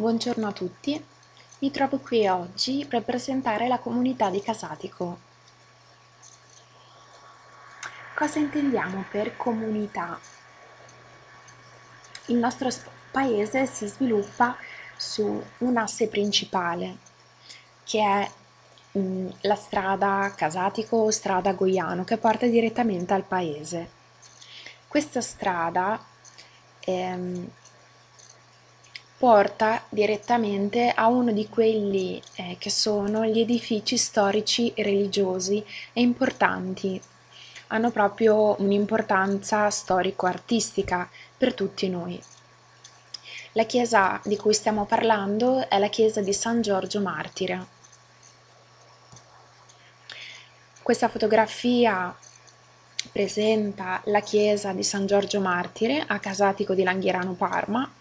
Buongiorno a tutti, mi trovo qui oggi per presentare la comunità di Casatico. Cosa intendiamo per comunità? Il nostro paese si sviluppa su un asse principale che è mm, la strada Casatico o strada Goiano che porta direttamente al paese. Questa strada ehm, porta direttamente a uno di quelli eh, che sono gli edifici storici religiosi e importanti. Hanno proprio un'importanza storico-artistica per tutti noi. La chiesa di cui stiamo parlando è la chiesa di San Giorgio Martire. Questa fotografia presenta la chiesa di San Giorgio Martire a Casatico di Langhirano Parma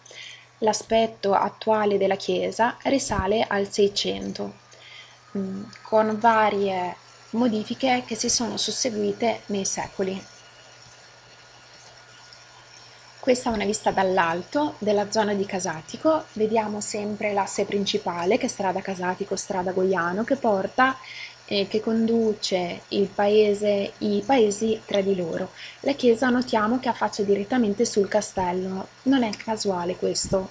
L'aspetto attuale della chiesa risale al Seicento, mm, con varie modifiche che si sono susseguite nei secoli. Questa è una vista dall'alto della zona di Casatico, vediamo sempre l'asse principale che è strada Casatico, strada Goiano, che porta e che conduce il paese, i paesi tra di loro. La chiesa notiamo che affaccia direttamente sul castello, non è casuale questo.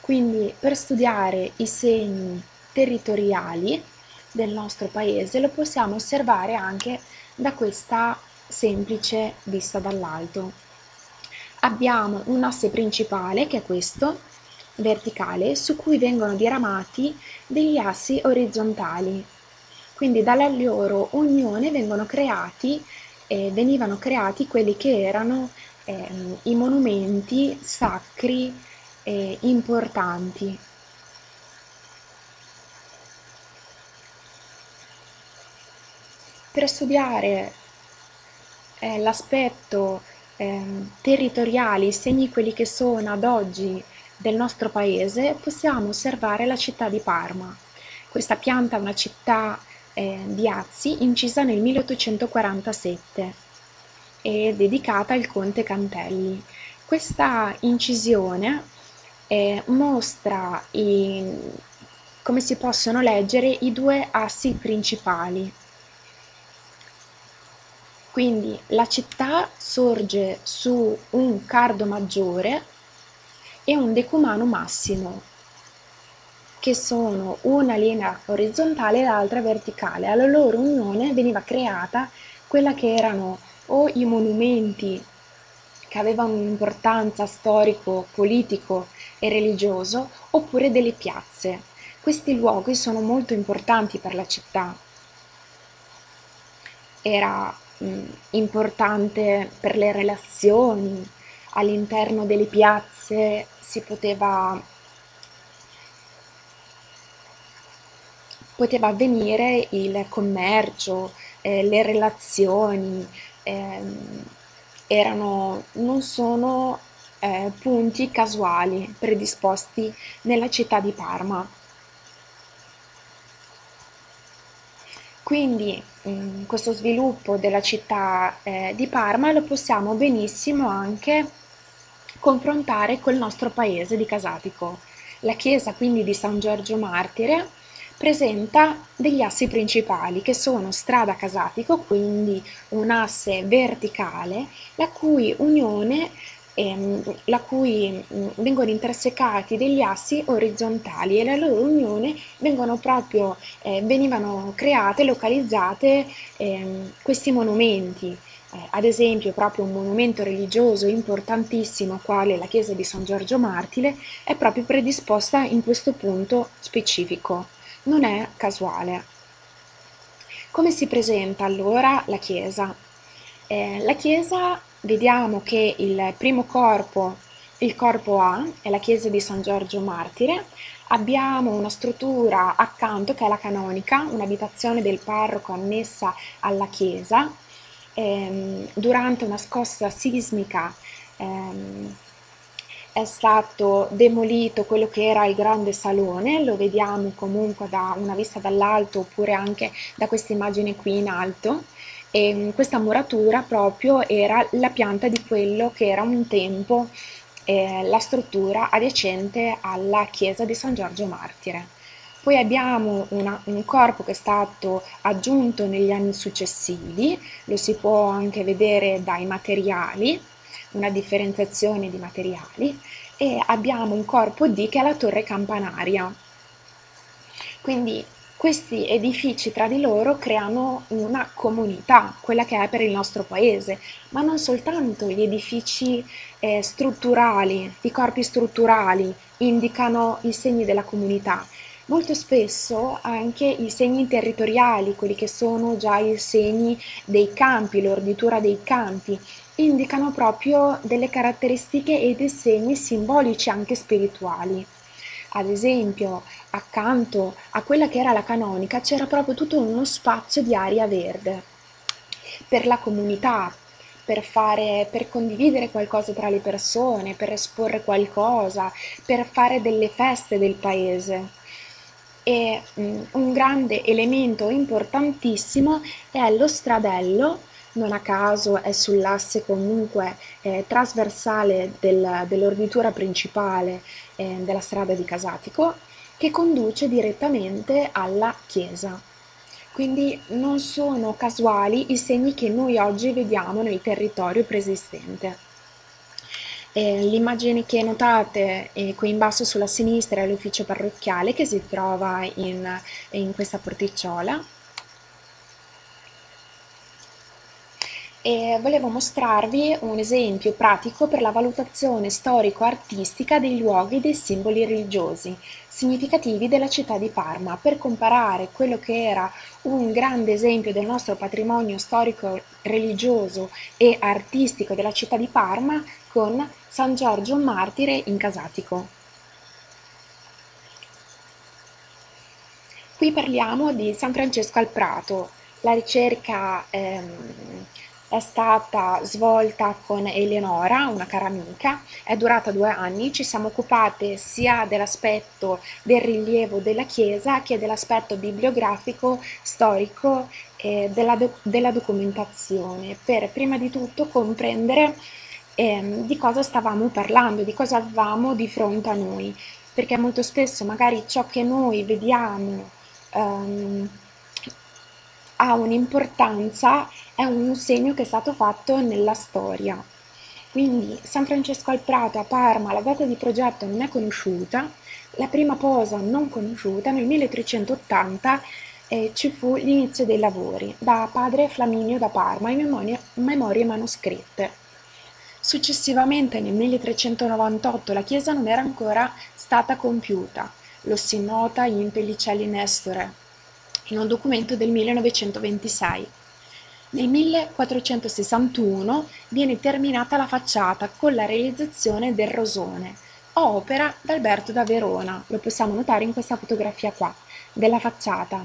Quindi per studiare i segni territoriali del nostro paese lo possiamo osservare anche da questa semplice vista dall'alto. Abbiamo un asse principale che è questo, verticale, su cui vengono diramati degli assi orizzontali quindi dalla loro unione vengono creati, eh, venivano creati quelli che erano eh, i monumenti sacri eh, importanti. Per studiare eh, l'aspetto ehm, territoriale, i segni quelli che sono ad oggi del nostro paese, possiamo osservare la città di Parma. Questa pianta è una città eh, di Azzi incisa nel 1847 e dedicata al conte Cantelli. Questa incisione eh, mostra i, come si possono leggere i due assi principali. Quindi la città sorge su un cardo maggiore e un decumano massimo che sono una linea orizzontale e l'altra verticale. Alla loro unione veniva creata quella che erano o i monumenti che avevano un'importanza storico, politico e religioso, oppure delle piazze. Questi luoghi sono molto importanti per la città. Era mh, importante per le relazioni, all'interno delle piazze si poteva poteva avvenire il commercio, eh, le relazioni, ehm, erano, non sono eh, punti casuali predisposti nella città di Parma. Quindi mh, mm, questo sviluppo della città eh, di Parma lo possiamo benissimo anche confrontare col nostro paese di Casatico. La chiesa quindi di San Giorgio Martire presenta degli assi principali che sono strada casatico, quindi un asse verticale, la cui unione ehm, la cui mh, vengono intersecati degli assi orizzontali e la loro unione vengono proprio, eh, venivano create, localizzate ehm, questi monumenti. Eh, ad esempio proprio un monumento religioso importantissimo quale la chiesa di San Giorgio Martire è proprio predisposta in questo punto specifico non è casuale. Come si presenta allora la Chiesa? Eh, la Chiesa vediamo che il primo corpo, il corpo A, è la Chiesa di San Giorgio Martire, abbiamo una struttura accanto che è la canonica, un'abitazione del parroco annessa alla chiesa. Ehm, durante una scossa sismica ehm, è stato demolito quello che era il grande salone, lo vediamo comunque da una vista dall'alto oppure anche da questa immagine qui in alto. E mm, questa muratura proprio era la pianta di quello che era un tempo eh, la struttura adiacente alla chiesa di San Giorgio Martire. Poi abbiamo una, un corpo che è stato aggiunto negli anni successivi, lo si può anche vedere dai materiali, una differenziazione di materiali, e abbiamo un corpo D che è la torre campanaria. Quindi questi edifici tra di loro creano una comunità, quella che è per il nostro paese, ma non soltanto gli edifici eh, strutturali, i corpi strutturali indicano i segni della comunità, molto spesso anche i segni territoriali, quelli che sono già i segni dei campi, l'orditura dei campi, indicano proprio delle caratteristiche e dei segni simbolici anche spirituali. Ad esempio, accanto a quella che era la canonica c'era proprio tutto uno spazio di aria verde per la comunità, per, fare, per condividere qualcosa tra le persone, per esporre qualcosa, per fare delle feste del paese. E um, un grande elemento importantissimo è lo stradello non a caso è sull'asse comunque eh, trasversale del, dell'orditura principale eh, della strada di Casatico che conduce direttamente alla chiesa. Quindi non sono casuali i segni che noi oggi vediamo nel territorio preesistente. Eh, l'immagine che notate eh, qui in basso sulla sinistra è l'ufficio parrocchiale che si trova in, in questa porticciola e volevo mostrarvi un esempio pratico per la valutazione storico-artistica dei luoghi e dei simboli religiosi significativi della città di Parma per comparare quello che era un grande esempio del nostro patrimonio storico religioso e artistico della città di Parma con San Giorgio Martire in Casatico. Qui parliamo di San Francesco al Prato, la ricerca ehm, è stata svolta con Eleonora, una cara amica, è durata due anni, ci siamo occupate sia dell'aspetto del rilievo della chiesa che dell'aspetto bibliografico, storico e della, do- della documentazione, per prima di tutto comprendere eh, di cosa stavamo parlando, di cosa avevamo di fronte a noi, perché molto spesso magari ciò che noi vediamo um, ha un'importanza, è un segno che è stato fatto nella storia. Quindi San Francesco al Prato a Parma, la data di progetto non è conosciuta, la prima posa non conosciuta, nel 1380 eh, ci fu l'inizio dei lavori da padre Flaminio da Parma in memorie, memorie manoscritte. Successivamente nel 1398 la chiesa non era ancora stata compiuta, lo si nota in Pellicelli Nestore, in un documento del 1926. Nel 1461 viene terminata la facciata con la realizzazione del rosone, opera da Alberto da Verona, lo possiamo notare in questa fotografia qua, della facciata.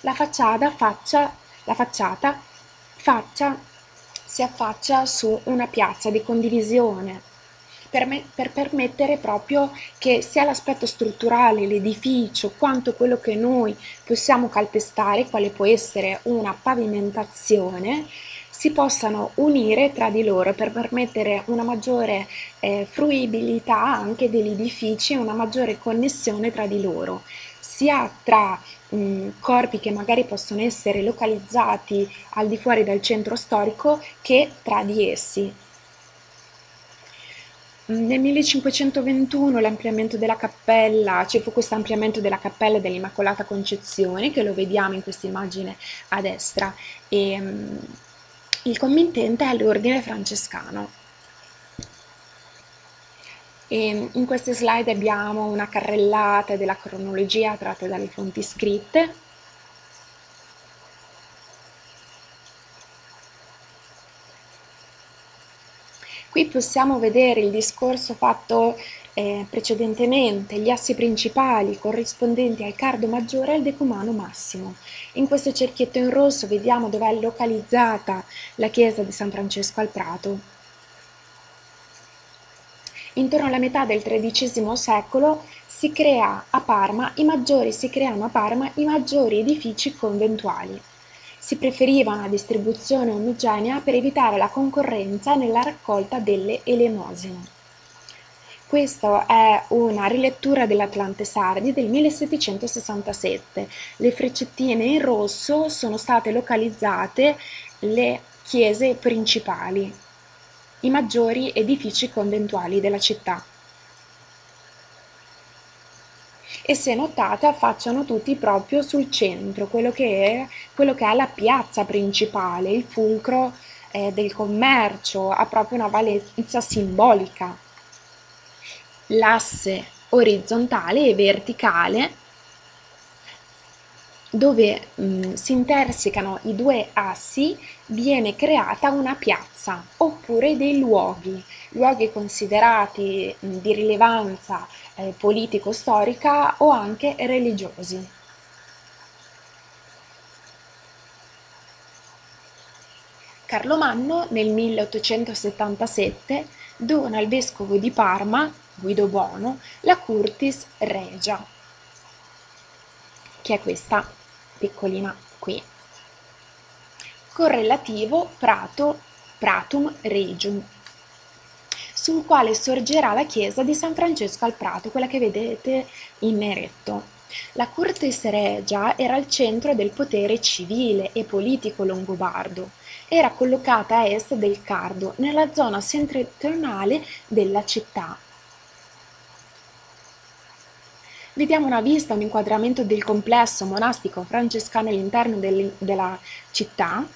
La facciata, faccia, la facciata faccia, si affaccia su una piazza di condivisione per, me, per permettere proprio che sia l'aspetto strutturale, l'edificio, quanto quello che noi possiamo calpestare, quale può essere una pavimentazione, si possano unire tra di loro per permettere una maggiore eh, fruibilità anche degli edifici e una maggiore connessione tra di loro, sia tra mh, corpi che magari possono essere localizzati al di fuori del centro storico che tra di essi. Nel 1521 l'ampliamento della cappella, ci fu questo ampliamento della cappella dell'Immacolata Concezione, che lo vediamo in questa immagine a destra, e um, il committente è l'ordine francescano. E in queste slide abbiamo una carrellata della cronologia tratta dalle fonti scritte, Qui possiamo vedere il discorso fatto eh, precedentemente, gli assi principali corrispondenti al cardo maggiore e al decumano massimo. In questo cerchietto in rosso vediamo dove è localizzata la chiesa di San Francesco al Prato. Intorno alla metà del XIII secolo si, crea a Parma, i maggiori, si creano a Parma i maggiori edifici conventuali si preferiva una distribuzione omogenea per evitare la concorrenza nella raccolta delle elemosine. Questa è una rilettura dell'Atlante Sardi del 1767. Le freccettine in rosso sono state localizzate le chiese principali, i maggiori edifici conventuali della città. E se notate affacciano tutti proprio sul centro, quello che è, quello che è la piazza principale, il fulcro eh, del commercio, ha proprio una valenza simbolica. L'asse orizzontale e verticale dove mh, si intersecano i due assi viene creata una piazza oppure dei luoghi, luoghi considerati mh, di rilevanza eh, politico-storica o anche religiosi. Carlo Manno nel 1877 dona al vescovo di Parma, Guido Bono, la Curtis Regia, che è questa piccolina qui. Correlativo Prato Pratum Regium, sul quale sorgerà la chiesa di San Francesco al Prato, quella che vedete in neretto. La Curtis Regia era al centro del potere civile e politico longobardo. Era collocata a est del Cardo, nella zona settentrionale della città. Vediamo una vista, un inquadramento del complesso monastico francescano all'interno del, della città,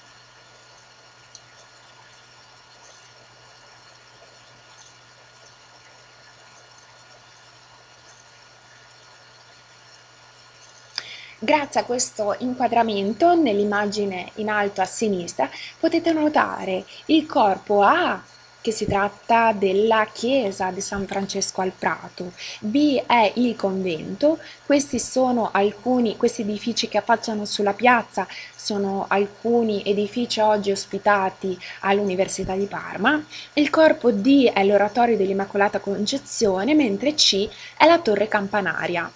Grazie a questo inquadramento nell'immagine in alto a sinistra potete notare il corpo A che si tratta della chiesa di San Francesco al Prato, B è il convento, questi sono alcuni, questi edifici che affacciano sulla piazza sono alcuni edifici oggi ospitati all'Università di Parma, il corpo D è l'oratorio dell'Immacolata Concezione, mentre C è la torre campanaria.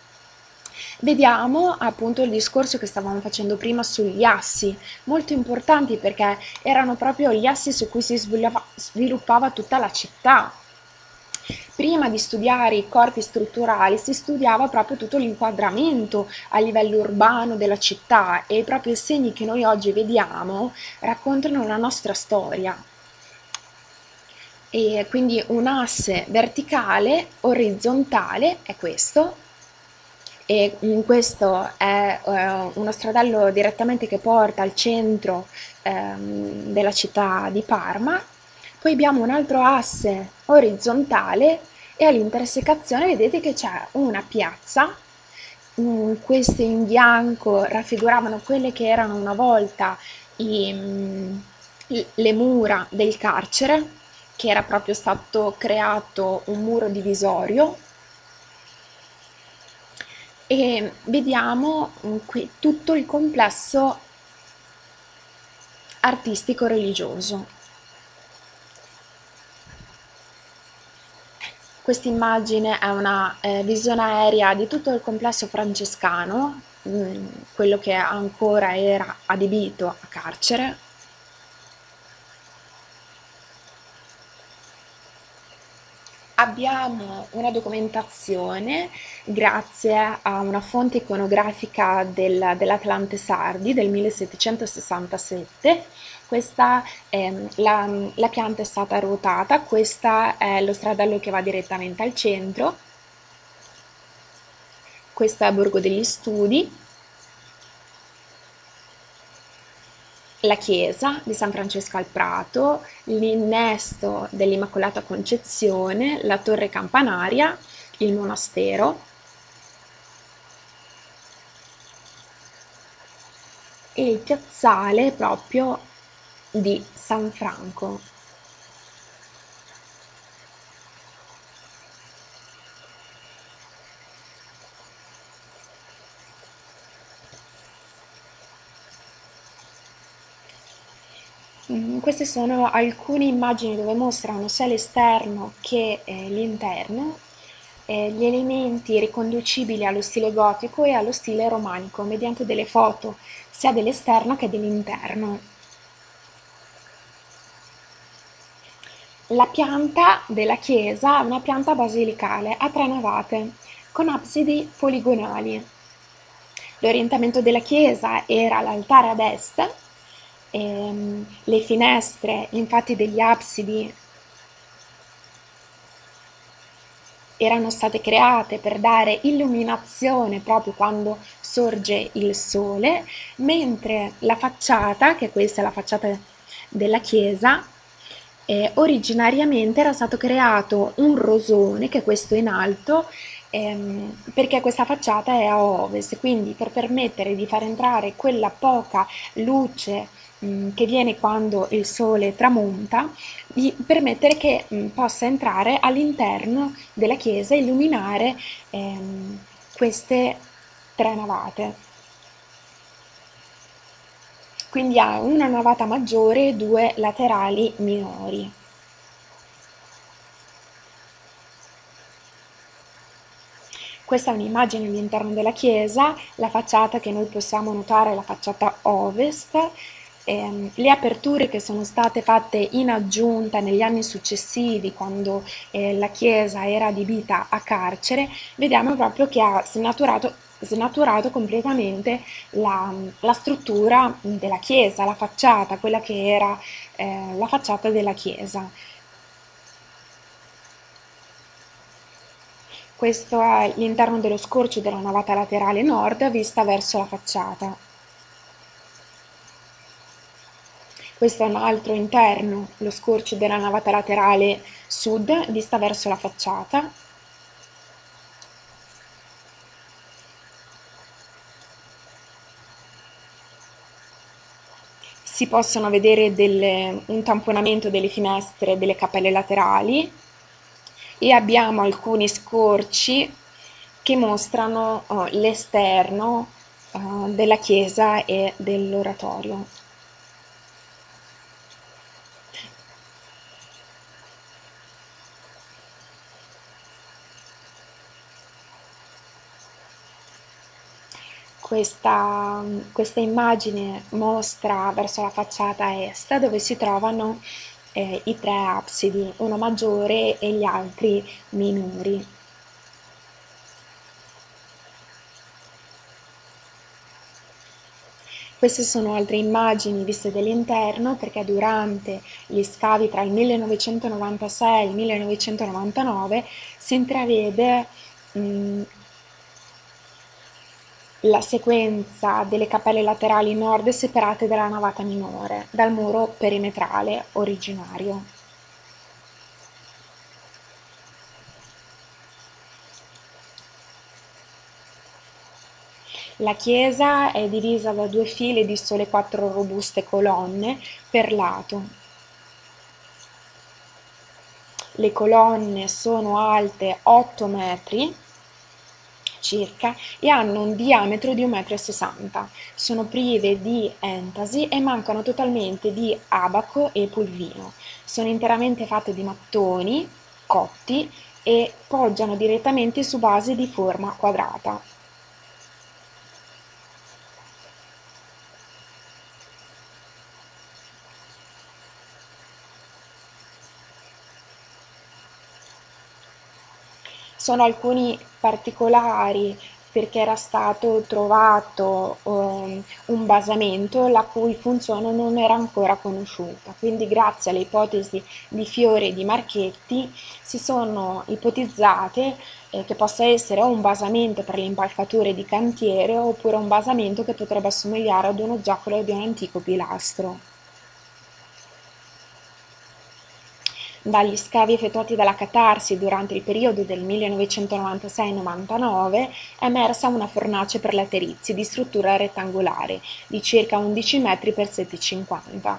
Vediamo appunto il discorso che stavamo facendo prima sugli assi, molto importanti perché erano proprio gli assi su cui si sviluppava, sviluppava tutta la città. Prima di studiare i corpi strutturali si studiava proprio tutto l'inquadramento a livello urbano della città e proprio i segni che noi oggi vediamo raccontano la nostra storia. E quindi un asse verticale, orizzontale è questo, e questo è uh, uno stradello direttamente che porta al centro um, della città di Parma. Poi abbiamo un altro asse orizzontale e all'intersecazione vedete che c'è una piazza. Um, queste in bianco raffiguravano quelle che erano una volta i, um, le mura del carcere, che era proprio stato creato un muro divisorio e vediamo mm, qui tutto il complesso artistico religioso. Questa immagine è una eh, visione aerea di tutto il complesso francescano, mh, mm, quello che ancora era adibito a carcere, abbiamo una documentazione grazie a una fonte iconografica del, dell'Atlante Sardi del 1767. Questa, eh, la, la pianta è stata ruotata, questo è lo stradello che va direttamente al centro, questo è Borgo degli Studi, la chiesa di San Francesco al Prato, l'innesto dell'Immacolata Concezione, la torre campanaria, il monastero e il piazzale proprio di San Franco. Queste sono alcune immagini dove mostrano sia l'esterno che eh, l'interno, eh, gli elementi riconducibili allo stile gotico e allo stile romanico mediante delle foto sia dell'esterno che dell'interno. La pianta della chiesa è una pianta basilicale a tre navate con absidi poligonali. L'orientamento della chiesa era l'altare ad est, ehm, le finestre infatti degli absidi erano state create per dare illuminazione proprio quando sorge il sole, mentre la facciata, che questa è la facciata della chiesa, eh, originariamente era stato creato un rosone, che è questo in alto, ehm, perché questa facciata è a ovest, quindi per permettere di far entrare quella poca luce che viene quando il sole tramonta, di permettere che mm, possa entrare all'interno della chiesa e illuminare ehm, queste tre navate. Quindi ha una navata maggiore e due laterali minori. Questa è un'immagine all'interno della chiesa, la facciata che noi possiamo notare è la facciata ovest, ehm, le aperture che sono state fatte in aggiunta negli anni successivi quando eh, la chiesa era adibita a carcere, vediamo proprio che ha snaturato, snaturato completamente la, la, struttura della chiesa, la facciata, quella che era eh, la facciata della chiesa. Questo è l'interno dello scorcio della navata laterale nord vista verso la facciata. Questo è un altro interno, lo scorcio della navata laterale sud vista verso la facciata. Si possono vedere delle, un tamponamento delle finestre delle cappelle laterali e abbiamo alcuni scorci che mostrano uh, l'esterno uh, della chiesa e dell'oratorio. Questa, questa immagine mostra verso la facciata est dove si trovano eh, i tre absidi, uno maggiore e gli altri minori. Queste sono altre immagini viste dall'interno perché durante gli scavi tra il 1996 e il 1999 si intravede mh, la sequenza delle cappelle laterali nord separate dalla navata minore dal muro perimetrale originario. La chiesa è divisa da due file di sole quattro robuste colonne per lato. Le colonne sono alte 8 metri circa e hanno un diametro di 1,60 m. Sono prive di entasi e mancano totalmente di abaco e pulvino. Sono interamente fatte di mattoni cotti e poggiano direttamente su base di forma quadrata. sono alcuni particolari perché era stato trovato um, un basamento la cui funzione non era ancora conosciuta. Quindi grazie alle ipotesi di Fiore e di Marchetti si sono ipotizzate eh, che possa essere o un basamento per le impalcature di cantiere oppure un basamento che potrebbe assomigliare ad uno zoccolo di un antico pilastro. Dagli scavi effettuati dalla Catarsi durante il periodo del 1996-99 è emersa una fornace per laterizi di struttura rettangolare di circa 11 metri x 7,50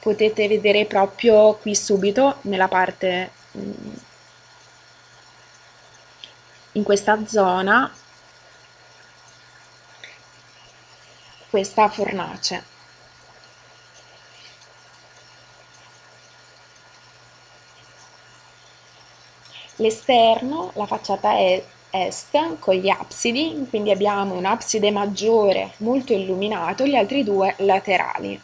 potete vedere proprio qui subito nella parte mm, in questa zona questa fornace L'esterno, la facciata è est con gli absidi, quindi abbiamo un abside maggiore molto illuminato, gli altri due laterali.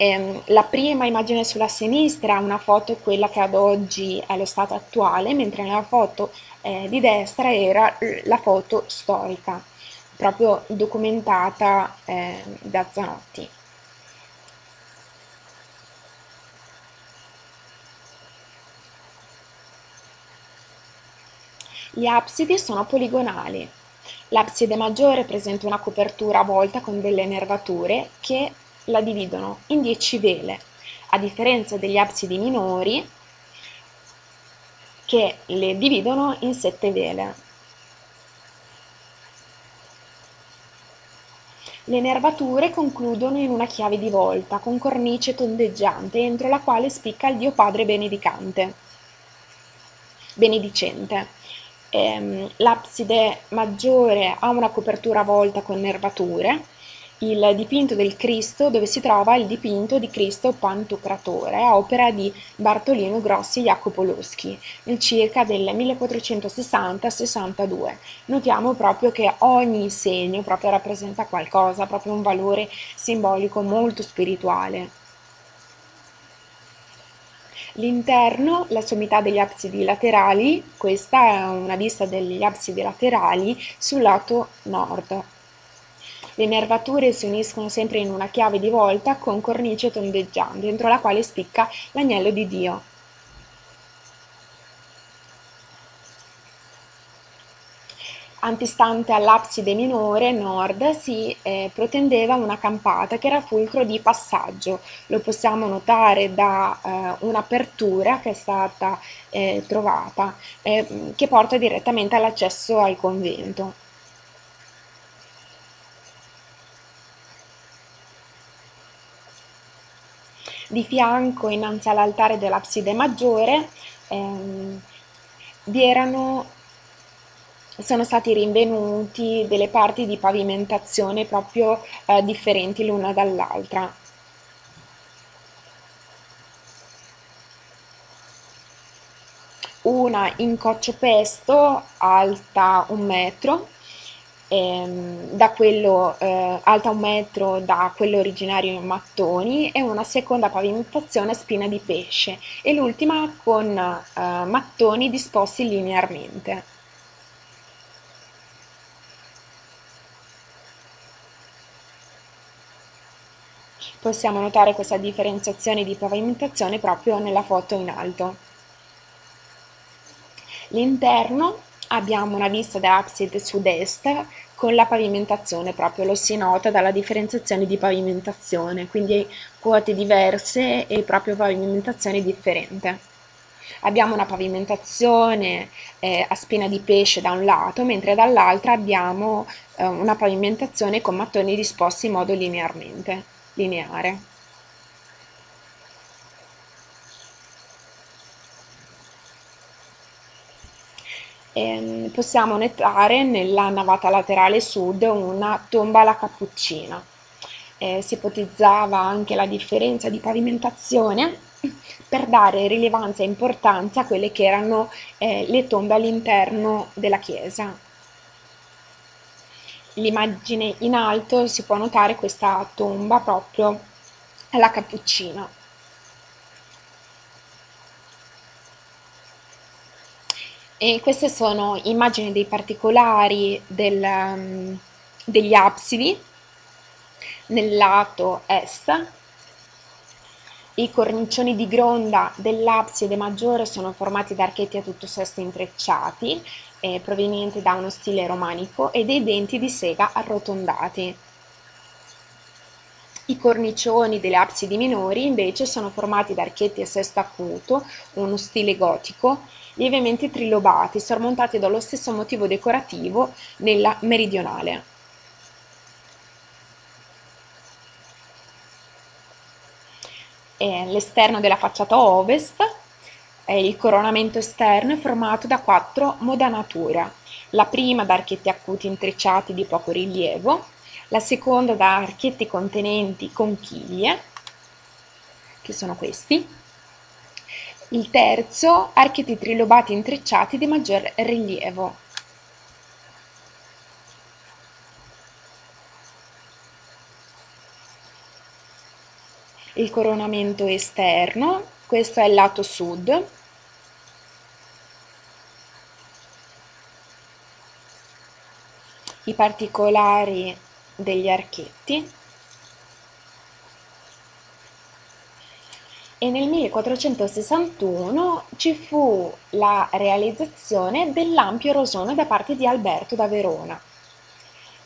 Ehm, la prima immagine sulla sinistra, una foto quella che ad oggi è lo stato attuale, mentre nella foto eh, di destra era la foto storica, proprio documentata eh, da Zanotti. Gli absidi sono poligonali. L'abside maggiore presenta una copertura a volta con delle nervature che la dividono in 10 vele, a differenza degli absidi minori che le dividono in 7 vele. Le nervature concludono in una chiave di volta con cornice tondeggiante entro la quale spicca il Dio Padre benedicante, benedicente ehm, l'abside maggiore ha una copertura volta con nervature, il dipinto del Cristo dove si trova il dipinto di Cristo Pantocratore, opera di Bartolino Grossi e Jacopo Loschi, nel circa del 1460-62. Notiamo proprio che ogni segno proprio rappresenta qualcosa, proprio un valore simbolico molto spirituale. L'interno, la sommità degli absidi laterali, questa è una vista degli absidi laterali sul lato nord. Le nervature si uniscono sempre in una chiave di volta con cornice tondeggiante, dentro la quale spicca l'agnello di Dio. Antistante all'abside minore nord si eh, protendeva una campata che era fulcro di passaggio. Lo possiamo notare da eh, un'apertura che è stata eh, trovata eh, che porta direttamente all'accesso al convento. Di fianco, innanzi all'altare dell'abside maggiore, ehm, vi erano sono stati rinvenuti delle parti di pavimentazione proprio eh, differenti l'una dall'altra. Una in coccio pesto alta un metro, ehm, da quello, eh, alta un metro da quello originario in mattoni e una seconda pavimentazione a spina di pesce e l'ultima con eh, mattoni disposti linearmente. Possiamo notare questa differenziazione di pavimentazione proprio nella foto in alto. L'interno abbiamo una vista dell'abside sud-est con la pavimentazione, proprio lo si nota dalla differenziazione di pavimentazione, quindi quote diverse e proprio pavimentazione differente. Abbiamo una pavimentazione eh, a spina di pesce da un lato, mentre dall'altra abbiamo eh, una pavimentazione con mattoni disposti in modo linearmente lineare. Ehm, possiamo notare nella navata laterale sud una tomba alla cappuccina. Eh, si ipotizzava anche la differenza di pavimentazione per dare rilevanza e importanza a quelle che erano eh, le tombe all'interno della chiesa l'immagine in alto si può notare questa tomba proprio alla cappuccina. E queste sono immagini dei particolari del, um, degli absidi nel lato est. I cornicioni di gronda dell'abside maggiore sono formati da archetti a tutto sesto intrecciati eh, provenienti da uno stile romanico e dei denti di sega arrotondati. I cornicioni delle absidi minori invece sono formati da archetti a sesto acuto, uno stile gotico, lievemente trilobati, sormontati dallo stesso motivo decorativo nella meridionale. L'esterno della facciata ovest il coronamento esterno è formato da quattro modanature, la prima da archetti acuti intrecciati di poco rilievo, la seconda da archetti contenenti conchiglie, che sono questi, il terzo archetti trilobati intrecciati di maggior rilievo. il coronamento esterno, questo è il lato sud, i particolari degli archetti e nel 1461 ci fu la realizzazione dell'ampio rosone da parte di Alberto da Verona.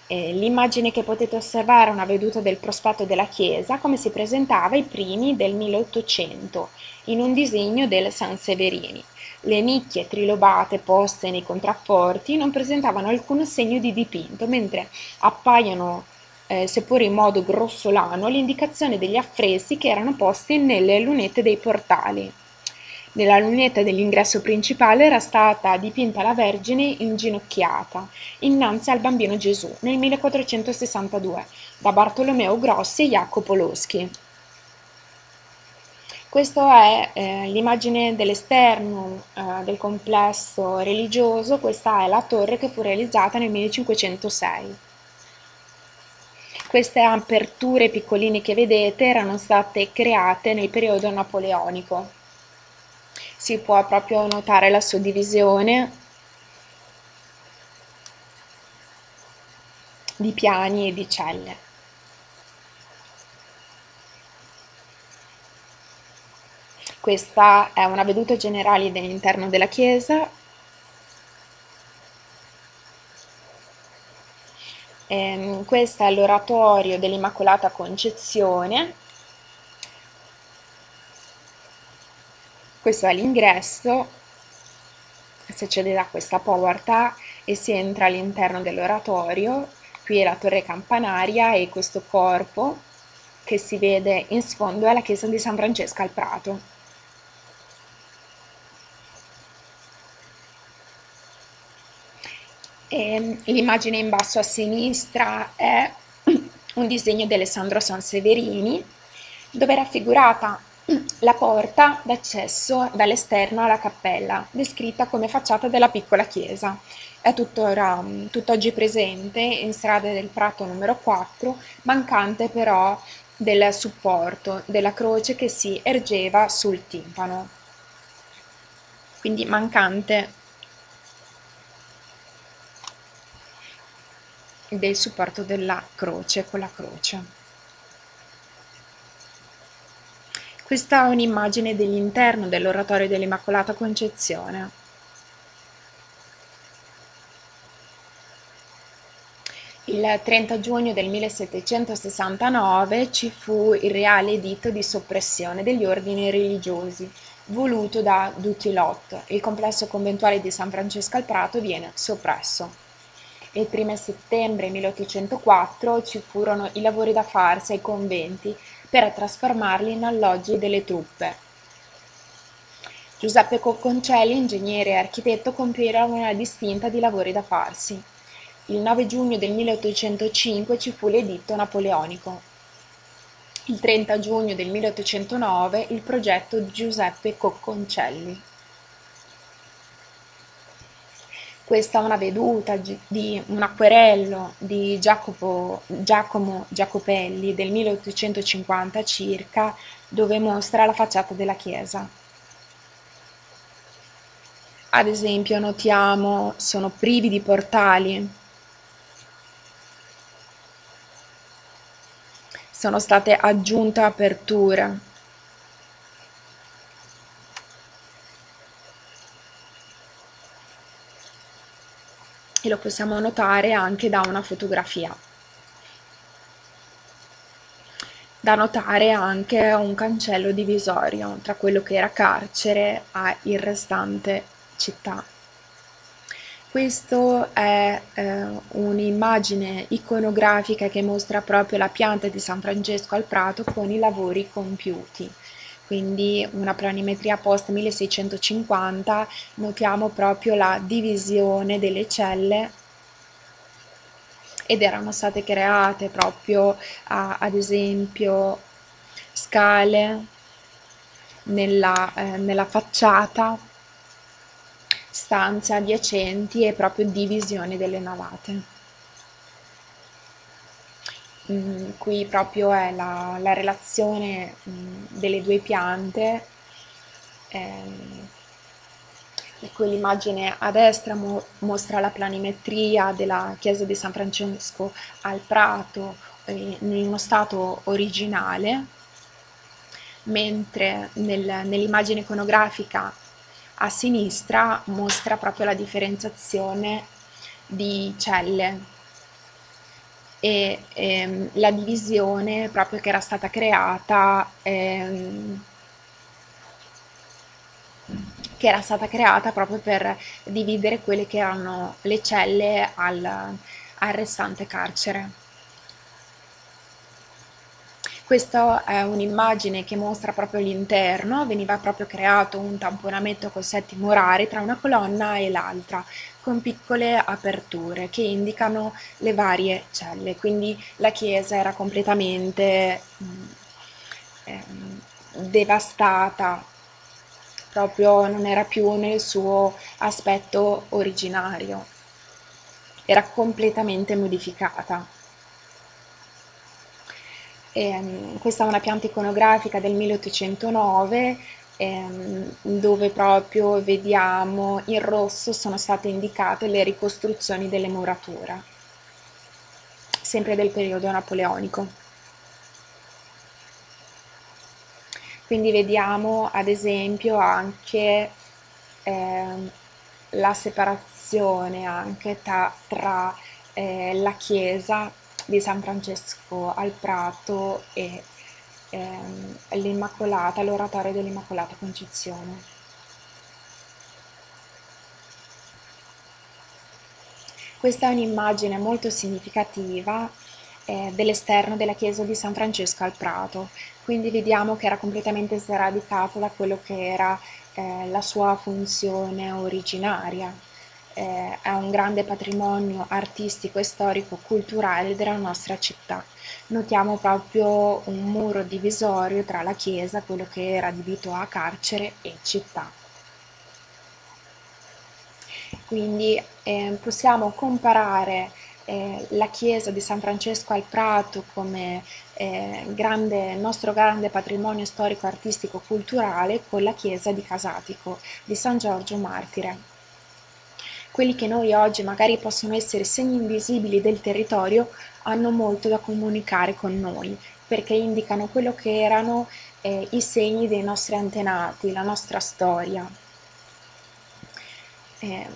l'immagine che potete osservare è una veduta del prospetto della chiesa come si presentava ai primi del 1800 in un disegno del San Severini. Le nicchie trilobate poste nei contrafforti non presentavano alcun segno di dipinto, mentre appaiono eh, seppur in modo grossolano, l'indicazione degli affreschi che erano posti nelle lunette dei portali. Nella lunetta dell'ingresso principale era stata dipinta la Vergine inginocchiata innanzi al bambino Gesù nel 1462 da Bartolomeo Grossi e Jacopo Loschi. Questa è eh, l'immagine dell'esterno eh, del complesso religioso, questa è la torre che fu realizzata nel 1506. Queste aperture piccoline che vedete erano state create nel periodo napoleonico. Si può proprio notare la suddivisione di piani e di celle. Questa è una veduta generale dell'interno della chiesa Eh, questo è l'oratorio dell'Immacolata Concezione. Questo è l'ingresso, si accede da questa porta e si entra all'interno dell'oratorio. Qui è la torre campanaria e questo corpo che si vede in sfondo è la chiesa di San Francesco al Prato. E l'immagine in basso a sinistra è un disegno di Alessandro Sanseverini dove è raffigurata la porta d'accesso dall'esterno alla cappella, descritta come facciata della piccola chiesa. È tuttora, tutt'oggi presente in strada del Prato numero 4, mancante però del supporto della croce che si ergeva sul timpano. Quindi mancante del supporto della croce con la croce. Questa è un'immagine dell'interno dell'oratorio dell'Immacolata Concezione. Il 30 giugno del 1769 ci fu il reale editto di soppressione degli ordini religiosi, voluto da Dutilot. Il complesso conventuale di San Francesco al Prato viene soppresso il 1 settembre 1804 ci furono i lavori da farsi ai conventi per trasformarli in alloggi delle truppe. Giuseppe Cocconcelli, ingegnere e architetto, compirono una distinta di lavori da farsi. Il 9 giugno del 1805 ci fu l'editto napoleonico. Il 30 giugno del 1809 il progetto Giuseppe Cocconcelli. Questa è una veduta di un acquerello di Giacopo, Giacomo Giacopelli del 1850 circa, dove mostra la facciata della chiesa. Ad esempio notiamo sono privi di portali, sono state aggiunte aperture e lo possiamo notare anche da una fotografia. Da notare anche un cancello divisorio tra quello che era carcere e il restante città. Questa è eh, un'immagine iconografica che mostra proprio la pianta di San Francesco al Prato con i lavori compiuti quindi una planimetria post 1650, notiamo proprio la divisione delle celle ed erano state create proprio a, ad esempio scale nella, eh, nella facciata, stanze adiacenti e proprio divisione delle navate. Mm, qui proprio è la, la relazione mm, delle due piante. Ehm, quell'immagine a destra mo- mostra la planimetria della chiesa di San Francesco al Prato eh, in uno stato originale, mentre nel, nell'immagine iconografica a sinistra mostra proprio la differenziazione di celle e ehm, la divisione proprio che era stata creata ehm, che era stata creata proprio per dividere quelle che erano le celle al, al restante carcere. Questa è un'immagine che mostra proprio l'interno, veniva proprio creato un tamponamento col settimo orari tra una colonna e l'altra, con piccole aperture che indicano le varie celle, quindi la chiesa era completamente eh, devastata, proprio non era più nel suo aspetto originario, era completamente modificata. Ehm, questa è una pianta iconografica del 1809 ehm, dove proprio vediamo in rosso sono state indicate le ricostruzioni delle murature, sempre del periodo napoleonico. Quindi vediamo ad esempio anche ehm, la separazione anche ta- tra eh, la chiesa di San Francesco al Prato e ehm, l'Immacolata, l'oratorio dell'Immacolata Concezione. Questa è un'immagine molto significativa eh, dell'esterno della chiesa di San Francesco al Prato, quindi vediamo che era completamente sradicata da quello che era eh, la sua funzione originaria eh, è un grande patrimonio artistico storico culturale della nostra città. Notiamo proprio un muro divisorio tra la chiesa, quello che era adibito a carcere, e città. Quindi eh, possiamo comparare eh, la chiesa di San Francesco al Prato come eh, grande, nostro grande patrimonio storico, artistico, culturale con la chiesa di Casatico di San Giorgio Martire quelli che noi oggi magari possono essere segni invisibili del territorio hanno molto da comunicare con noi perché indicano quello che erano eh, i segni dei nostri antenati, la nostra storia. Eh,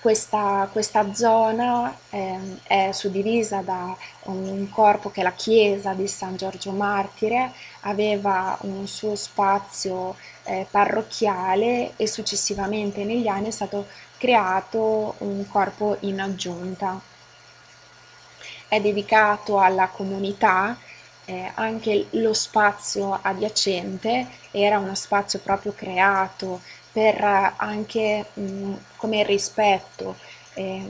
questa, questa, zona eh, è suddivisa da un corpo che la chiesa di San Giorgio Martire, aveva un suo spazio eh, parrocchiale e successivamente negli anni è stato creato un corpo in aggiunta. È dedicato alla comunità, eh, anche lo spazio adiacente era uno spazio proprio creato per anche mh, come rispetto eh,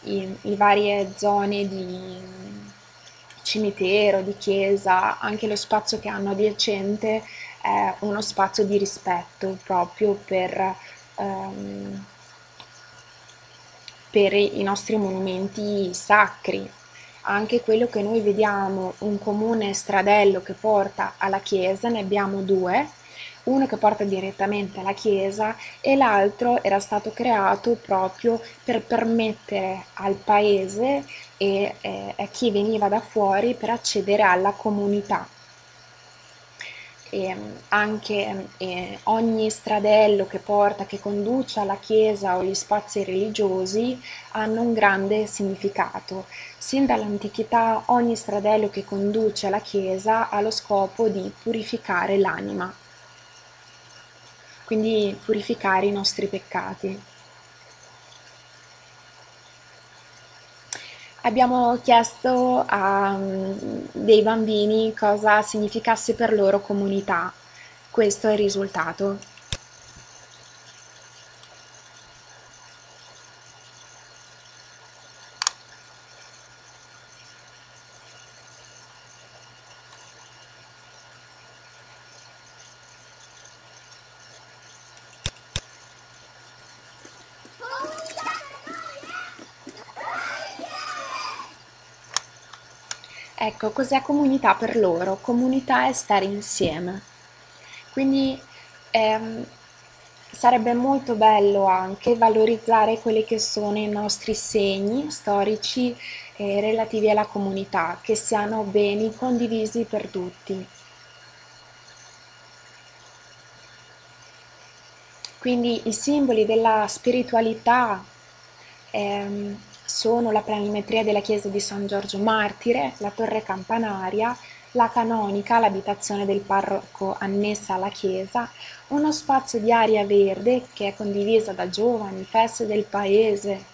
in, in varie zone di cimitero, di chiesa, anche lo spazio che hanno adiacente è uno spazio di rispetto proprio per um, per i nostri monumenti sacri. Anche quello che noi vediamo, un comune stradello che porta alla chiesa, ne abbiamo due, uno che porta direttamente alla chiesa e l'altro era stato creato proprio per permettere al paese e eh, a chi veniva da fuori per accedere alla comunità e anche eh, ogni stradello che porta, che conduce alla chiesa o agli spazi religiosi hanno un grande significato. Sin dall'antichità ogni stradello che conduce alla chiesa ha lo scopo di purificare l'anima, quindi purificare i nostri peccati. abbiamo chiesto a um, dei bambini cosa significasse per loro comunità. Questo è il risultato. Ecco, cos'è comunità per loro? Comunità è stare insieme. Quindi ehm, sarebbe molto bello anche valorizzare quelli che sono i nostri segni storici eh, relativi alla comunità, che siano beni condivisi per tutti. Quindi i simboli della spiritualità ehm, sono la planimetria della chiesa di San Giorgio Martire, la torre campanaria, la canonica, l'abitazione del parroco annessa alla chiesa, uno spazio di aria verde che è condivisa da giovani, feste del paese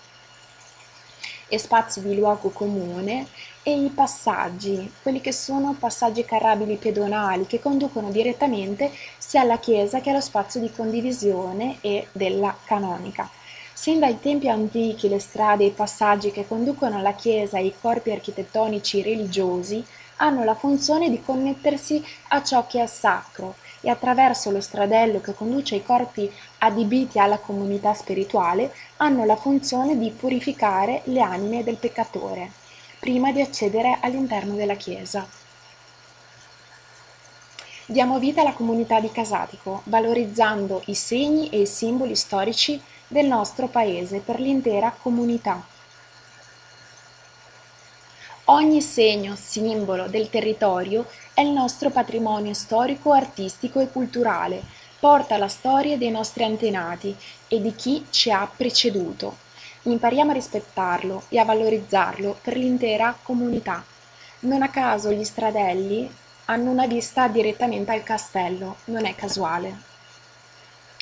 e spazi di luogo comune e i passaggi, quelli che sono passaggi carrabili pedonali che conducono direttamente sia alla chiesa che allo spazio di condivisione e della canonica. Sin dai tempi antichi le strade e i passaggi che conducono alla chiesa e i corpi architettonici religiosi hanno la funzione di connettersi a ciò che è sacro e attraverso lo stradello che conduce i corpi adibiti alla comunità spirituale hanno la funzione di purificare le anime del peccatore prima di accedere all'interno della chiesa. Diamo vita alla comunità di Casatico, valorizzando i segni e i simboli storici del nostro paese per l'intera comunità. Ogni segno, simbolo del territorio è il nostro patrimonio storico, artistico e culturale, porta la storia dei nostri antenati e di chi ci ha preceduto. Impariamo a rispettarlo e a valorizzarlo per l'intera comunità. Non a caso gli stradelli hanno una vista direttamente al castello, non è casuale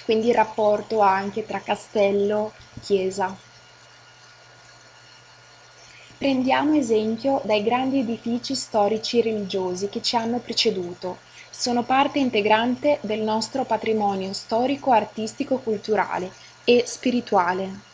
quindi il rapporto anche tra castello e chiesa. Prendiamo esempio dai grandi edifici storici religiosi che ci hanno preceduto. Sono parte integrante del nostro patrimonio storico, artistico, culturale e spirituale.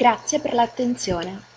Grazie per l'attenzione.